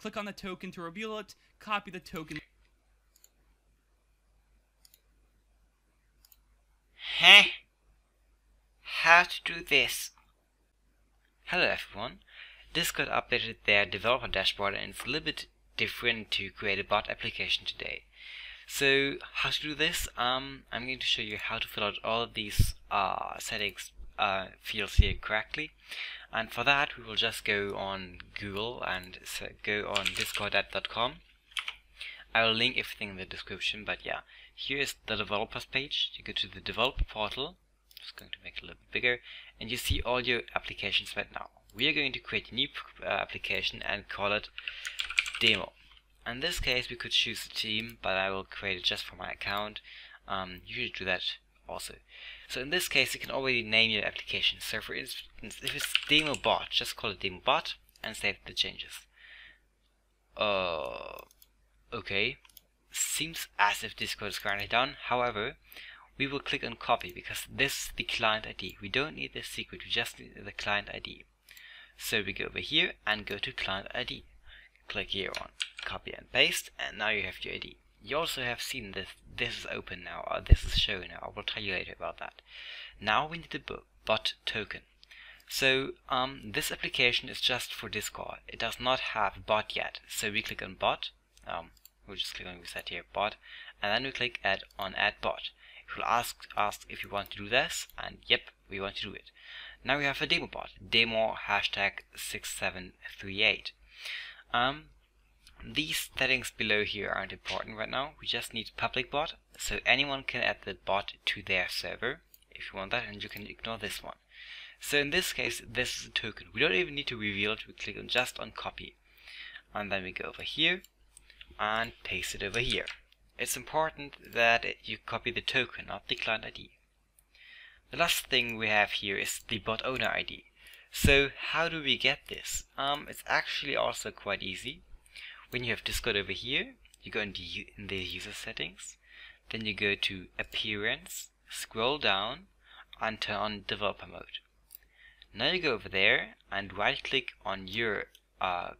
Click on the token to reveal it, copy the token. Huh? How to do this? Hello everyone. Discord updated their developer dashboard and it's a little bit different to create a bot application today. So how to do this? Um, I'm going to show you how to fill out all of these uh, settings uh, fields here correctly. And for that we will just go on Google and go on discordapp.com. I will link everything in the description, but yeah, here is the developers page. You go to the developer portal, just going to make it a little bit bigger, and you see all your applications right now. We are going to create a new uh, application and call it demo. In this case, we could choose a team, but I will create it just for my account. Um, you should do that also. So in this case, you can already name your application. So for instance, if it's demo bot, just call it demo bot and save the changes. Uh, okay. Seems as if Discord is currently done. However, we will click on copy because this is the client ID. We don't need the secret, we just need the client ID. So we go over here and go to client ID. Click here on copy and paste and now you have your ID. You also have seen this. this is open now, or this is shown now. I will tell you later about that. Now we need the bot token. So um, this application is just for Discord. It does not have bot yet. So we click on bot. Um, we'll just click on reset here bot, and then we click add on add bot. It will ask ask if you want to do this, and yep, we want to do it. Now we have a demo bot, demo hashtag 6738. Um, these settings below here aren't important right now. We just need public bot, so anyone can add the bot to their server if you want that, and you can ignore this one. So in this case, this is a token. We don't even need to reveal it. We click on just on copy, and then we go over here and paste it over here. It's important that you copy the token, not the client ID. The last thing we have here is the bot owner ID. So how do we get this? Um, it's actually also quite easy. When you have Discord over here, you go in the, in the user settings, then you go to appearance, scroll down, and turn on developer mode. Now you go over there and right click on your uh,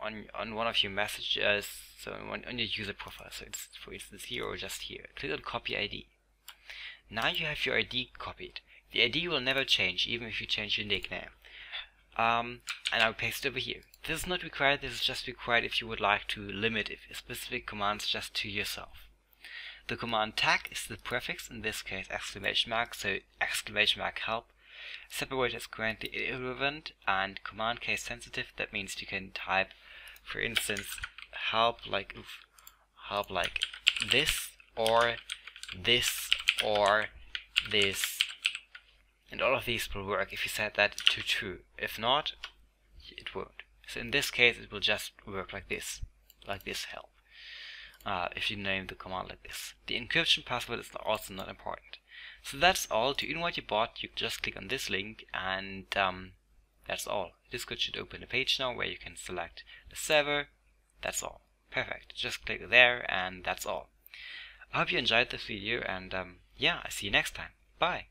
on on one of your messages, so on, on your user profile. So it's for instance here or just here. Click on copy ID. Now you have your ID copied. The ID will never change even if you change your nickname. Um, and I'll paste it over here. This is not required, this is just required if you would like to limit if specific commands just to yourself. The command tag is the prefix, in this case exclamation mark, so exclamation mark help. Separator is currently irrelevant and command case sensitive, that means you can type, for instance, help like oof, help like this or this or this and all of these will work if you set that to true. If not, it won't. So in this case, it will just work like this, like this help. Uh, if you name the command like this. The encryption password is also not important. So that's all. To invite your bot, you just click on this link and um, that's all. Discord should open a page now where you can select the server. That's all. Perfect. Just click there and that's all. I hope you enjoyed this video and um, yeah, I see you next time. Bye.